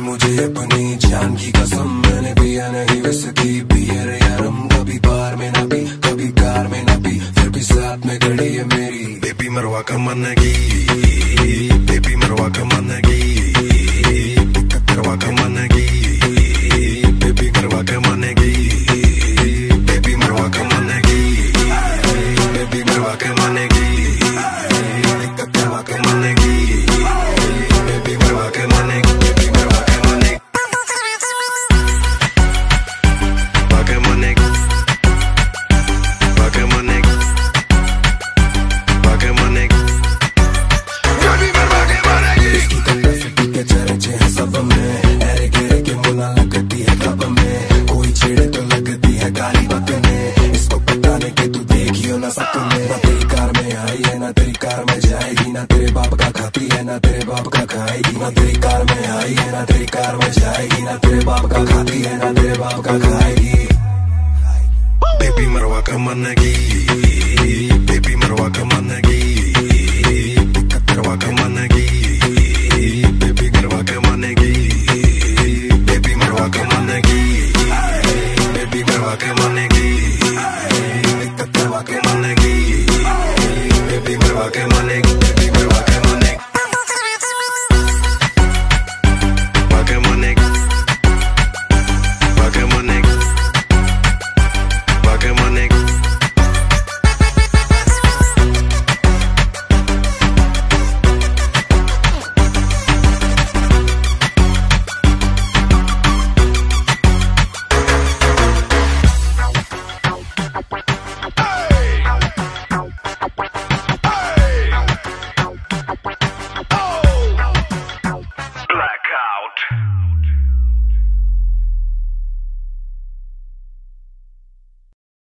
मुझे अपनी जान की कसम मैंने रम कभी में कभी कार में साथ में मेरी। बेबी मरवा का मन गई बेबी मरवा का मन की। ना सपने ना तेरी कार में आई है, ना तेरी कार में जाएगी, ना तेरे बाप का खाती है, ना तेरे बाप का खाएगी, ना तेरी कार में आई है, ना तेरी कार में जाएगी, ना तेरे बाप का खाती है, ना तेरे बाप का खाएगी। बेबी मरवा का मन बेबी मरवा का मन करवा का मन की बेबी करवा का मन की बेबी मरवा का मन Thank you.